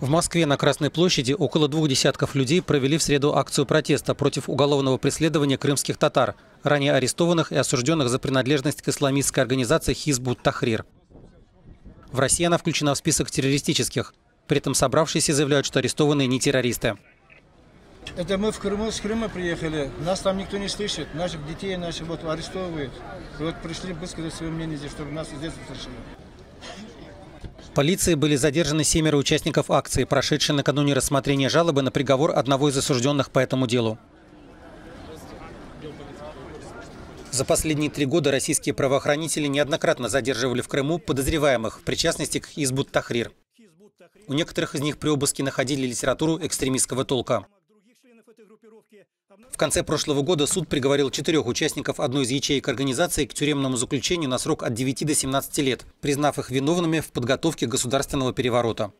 В Москве на Красной площади около двух десятков людей провели в среду акцию протеста против уголовного преследования крымских татар, ранее арестованных и осужденных за принадлежность к исламистской организации «Хизбут Тахрир». В России она включена в список террористических. При этом собравшиеся заявляют, что арестованные не террористы. Это мы в Крыму, с Крыма приехали, нас там никто не слышит, наших детей наших вот арестовывают. И вот пришли высказать свое мнение здесь, чтобы нас здесь услышали. Полицией были задержаны семеро участников акции, прошедшей накануне рассмотрения жалобы на приговор одного из осужденных по этому делу. За последние три года российские правоохранители неоднократно задерживали в Крыму подозреваемых в причастности к Избут Тахрир. У некоторых из них при обыске находили литературу экстремистского толка. В конце прошлого года суд приговорил четырех участников одной из ячеек организации к тюремному заключению на срок от 9 до 17 лет, признав их виновными в подготовке государственного переворота.